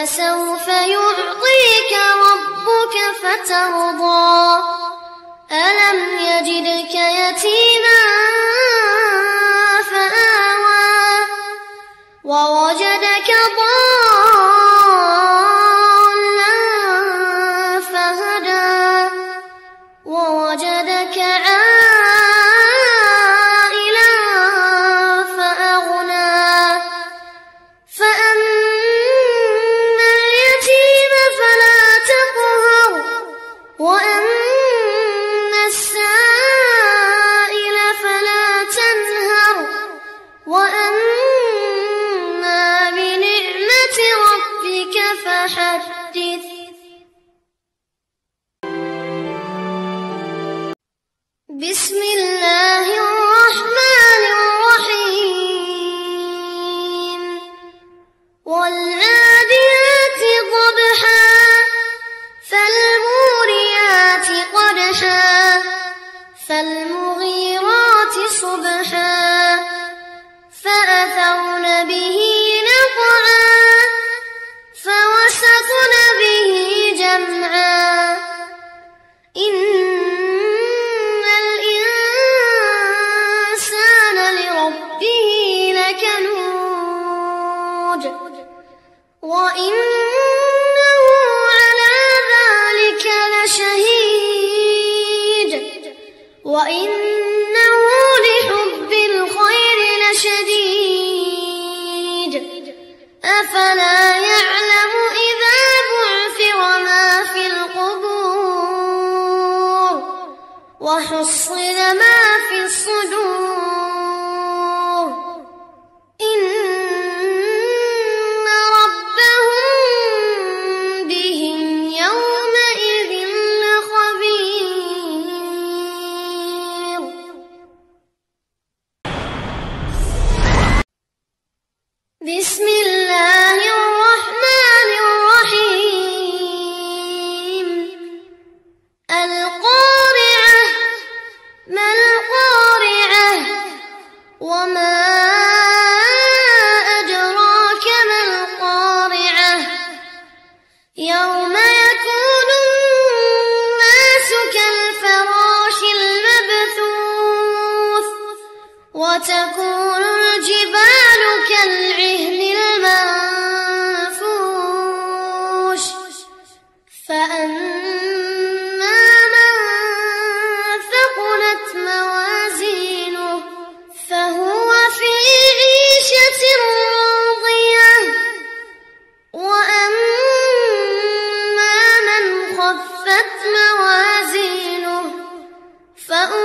فسوف يعطيك ربك فترضى. ألم يجدك يتيما فآوى. ووجدك ضالا فأ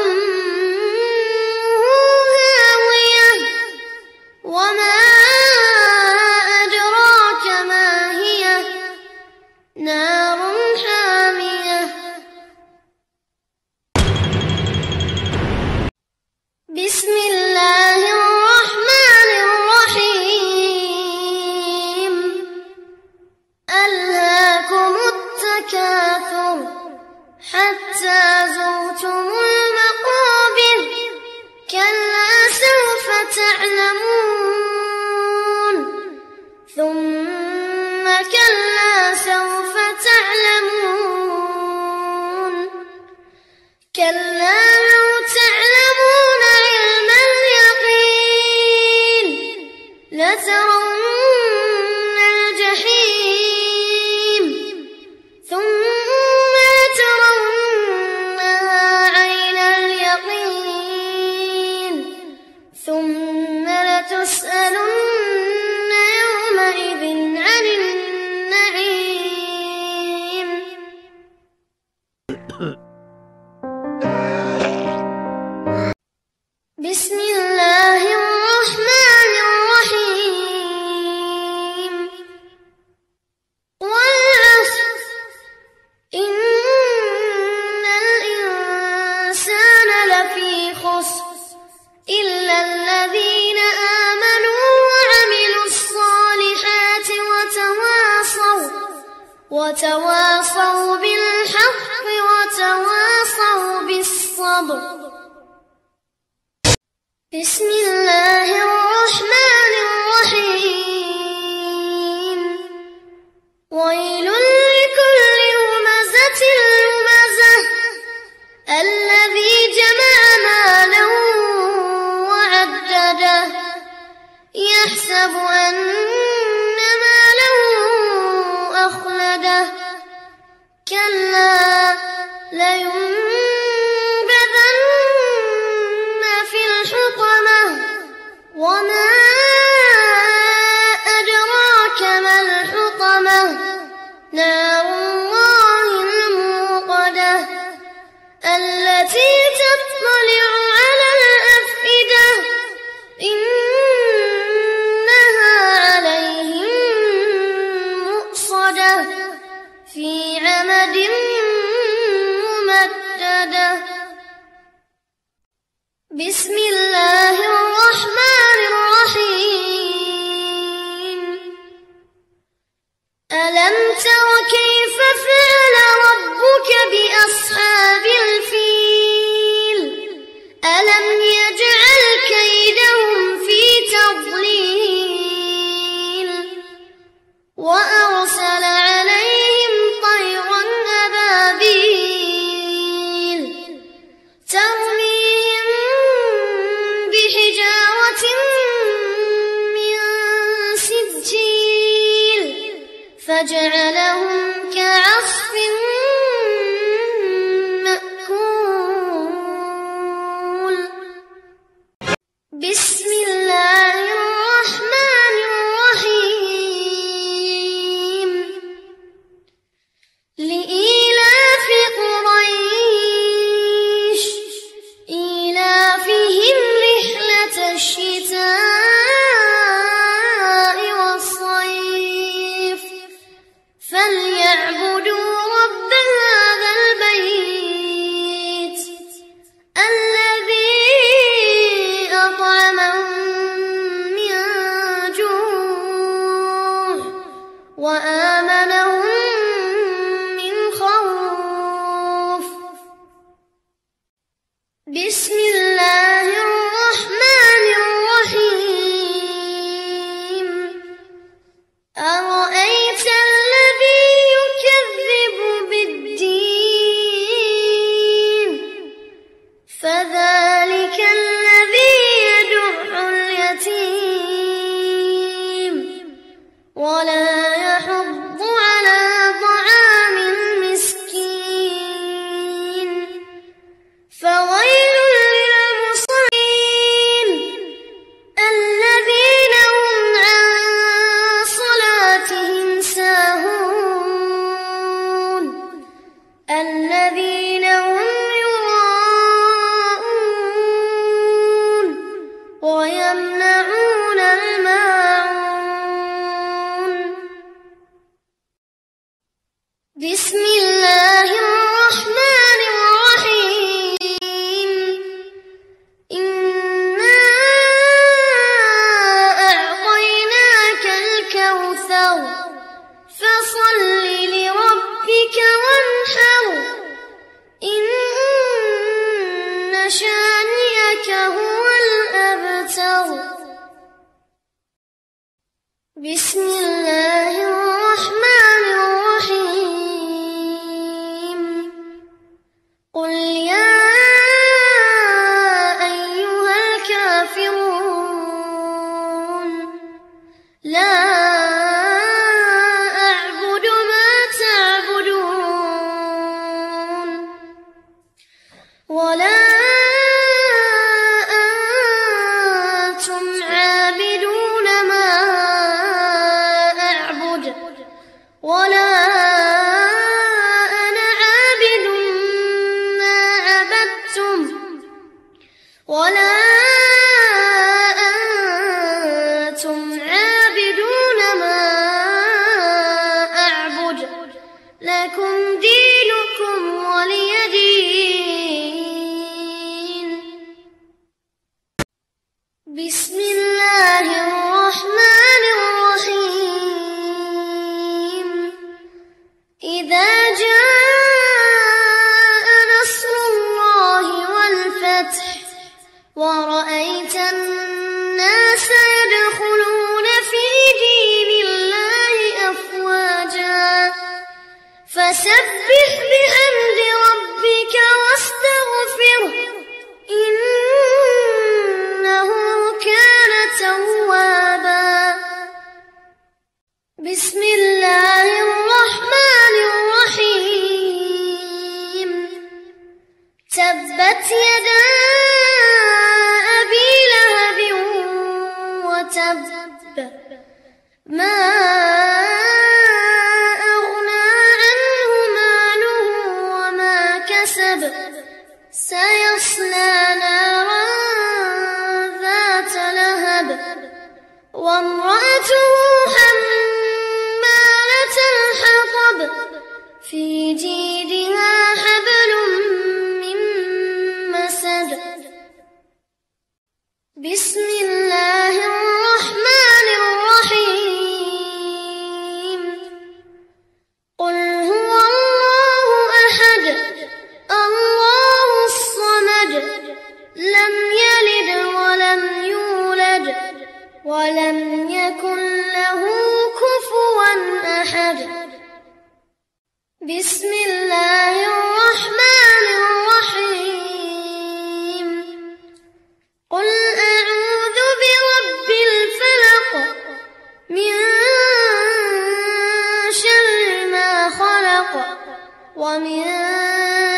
ومن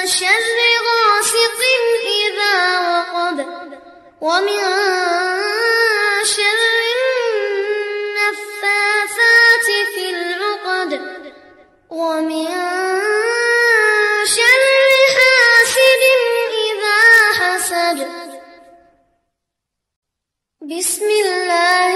شر غاسق إذا وقب ومن شر النفاثات في العقد ومن شر حاسد إذا حسد. بسم الله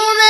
Amen.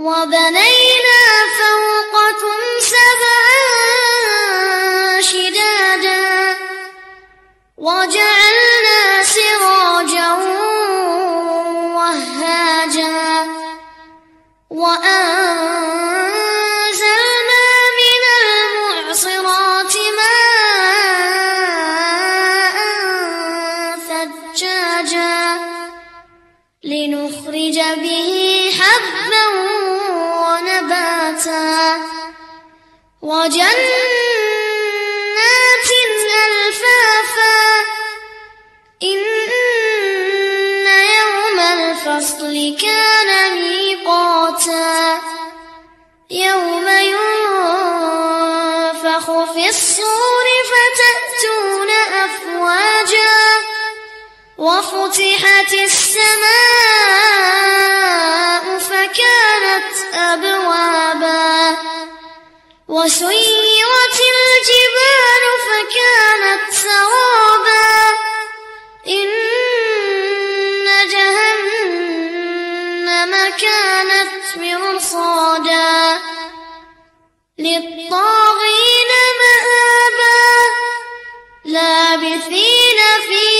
وبنينا فوقكم سبعا شدادا. وجاء وفتحت السماء فكانت أبوابا وسيرت الجبال فكانت سرابا. إن جهنم كانت مرصادا للطاغين مآبا. لابثين فيها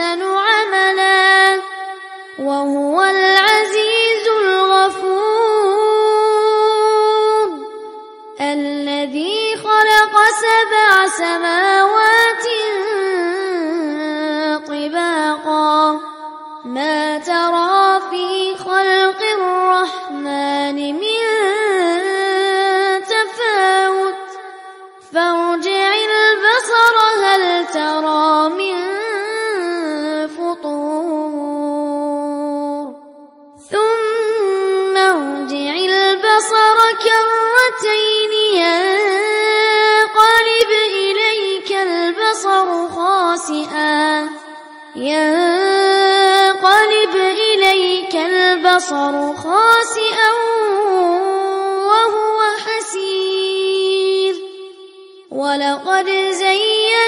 أحسن عملا وهو العزيز الغفور الذي خلق سبع سماوات طباقا ما ترى في خلق الرحمن من كرتين ينقلب إليك البصر خاسئا. ينقلب إليك البصر خاسئا وهو حسير. ولقد زينا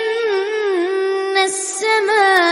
السماء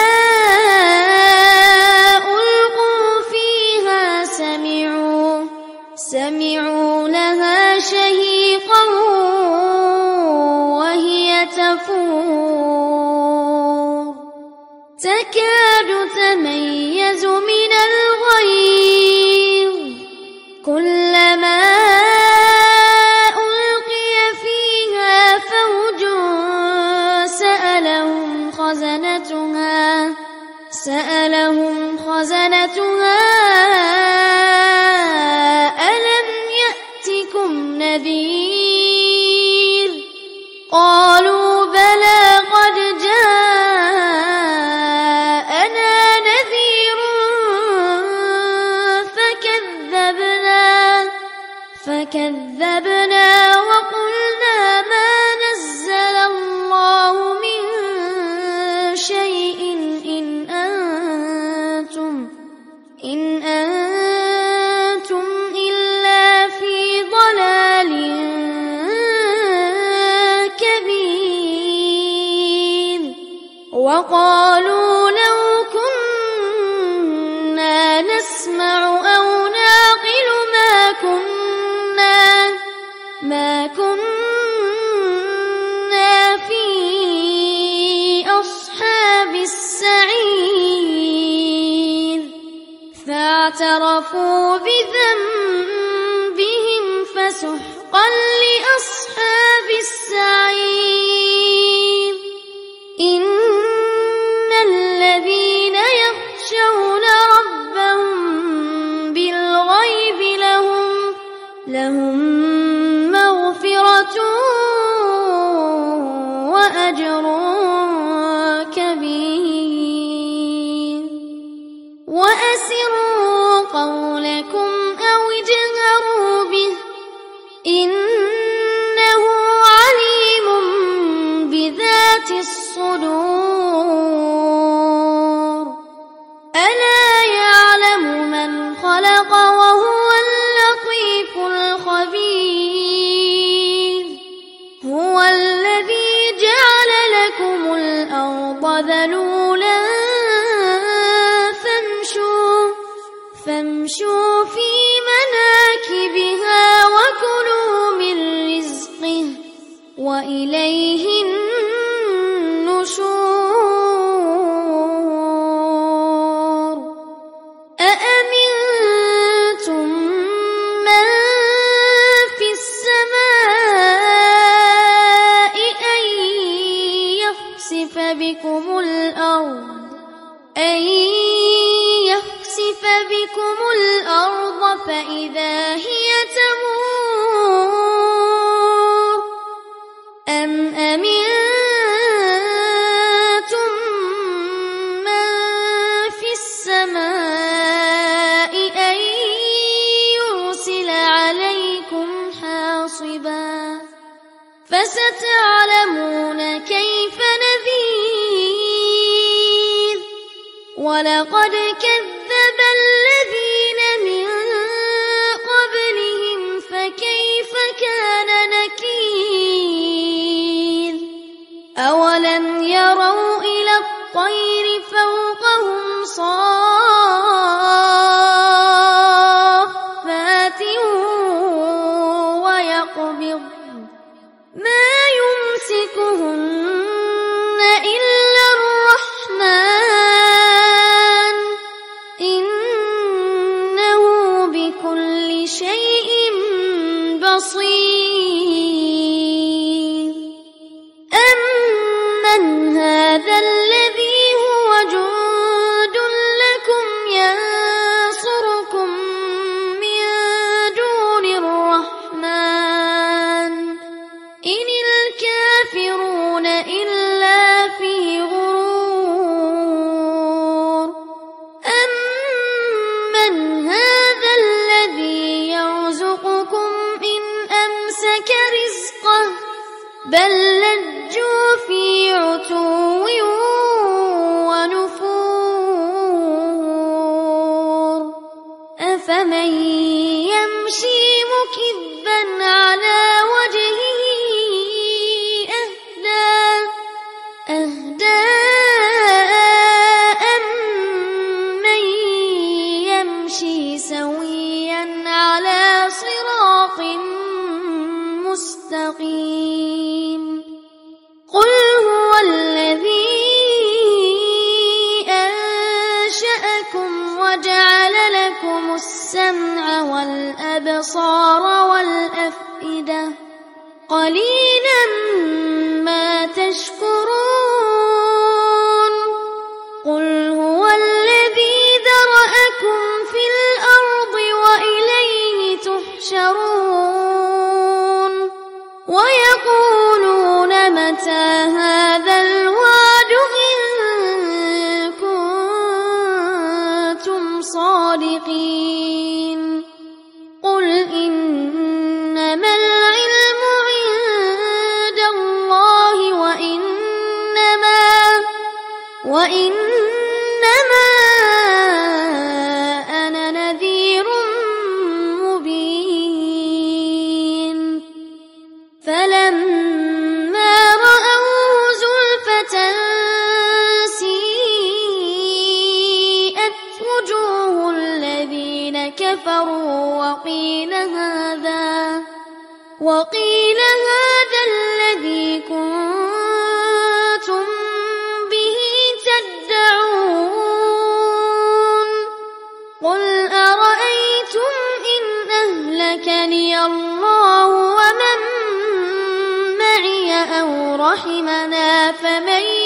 هذا السمع والأبصار والأفئدة. قليلا ما تشكرون. قل هو الذي ذرأكم في الأرض وإليه تحشرون. كفروا وقيل هذا وقيل هذا الذي كنتم به تدعون. قل أرأيتم إن أهلكني الله ومن معي أو رحمنا فمن